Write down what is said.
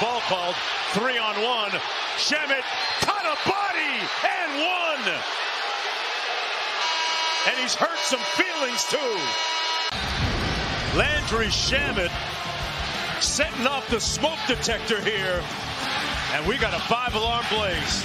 Ball called three on one. Shamet caught a body and one. And he's hurt some feelings too. Landry Shamet setting off the smoke detector here. And we got a five alarm blaze.